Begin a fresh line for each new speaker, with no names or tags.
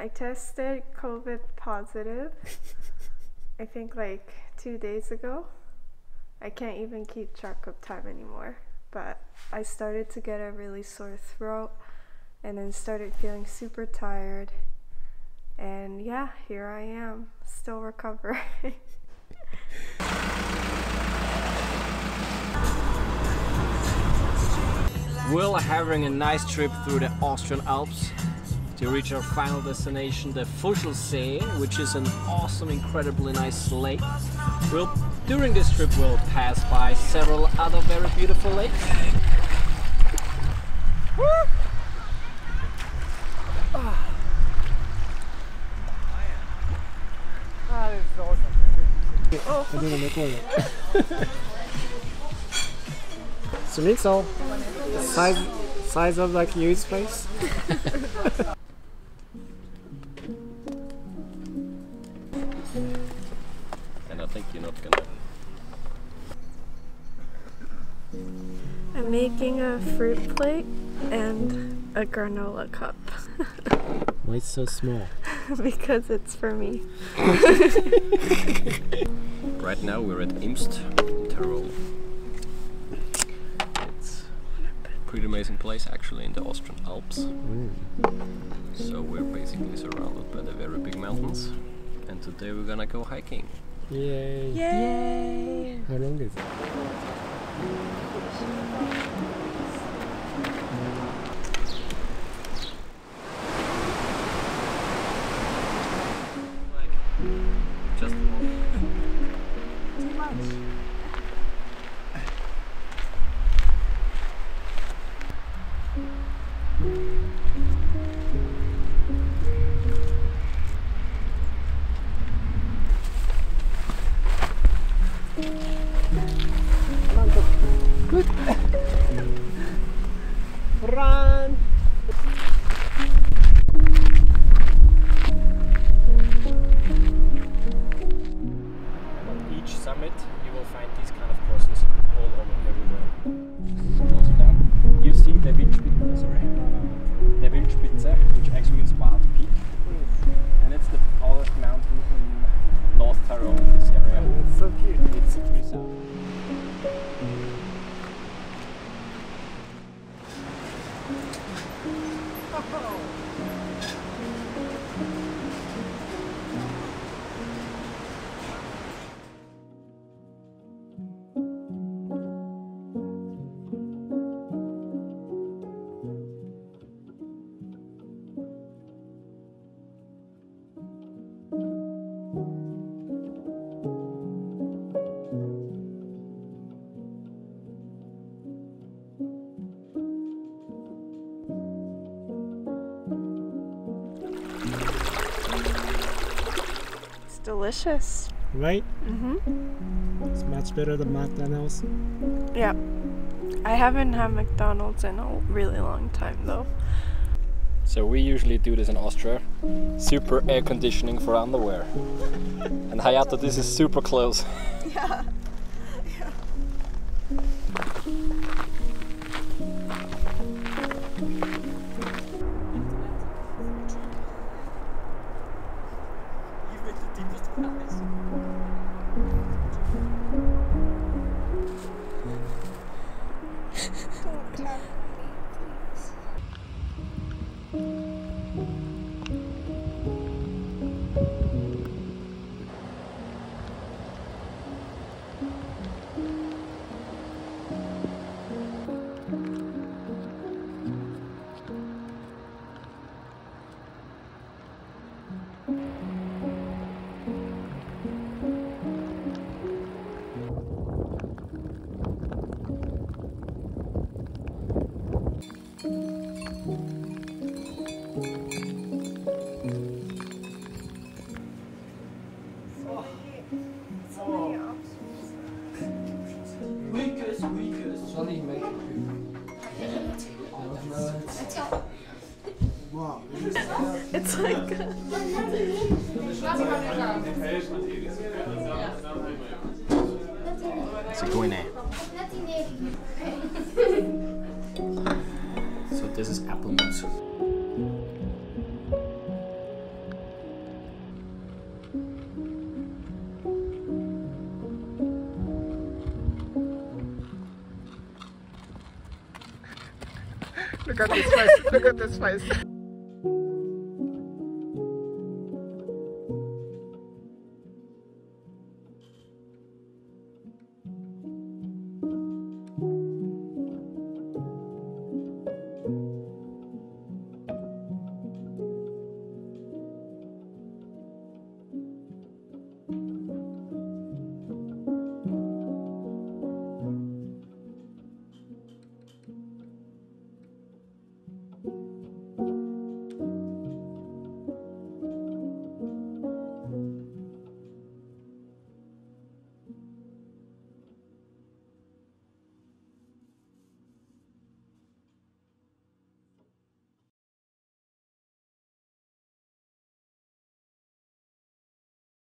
I tested COVID positive. I think like two days ago. I can't even keep track of time anymore. But I started to get a really sore throat and then started feeling super tired. And yeah, here I am, still recovering.
We're having a nice trip through the Austrian Alps to reach our final destination, the Fuschlsee, which is an awesome, incredibly nice lake. We'll, during this trip we'll pass by several other very beautiful lakes.
So it's all size size of like huge space.
think you're not gonna...
I'm making a fruit plate and a granola cup
Why it's so small?
because it's for me.
Right now we're at Imst, Tyrol. It's a pretty amazing place actually in the Austrian Alps. Mm. So we're basically surrounded by the very big mountains. And today we're gonna go hiking.
Yay!
Yay!
How long is it?
Just
Run!
Delicious.
Right?
Mm-hmm.
It's much better than McDonald's.
Yeah. I haven't had McDonald's in a really long time though.
So we usually do this in Austria. Super air conditioning for underwear. and Hayato, this is super close.
Yeah. It's like
Zigeuner. So this is Apple News.
Look at this face, look at this face.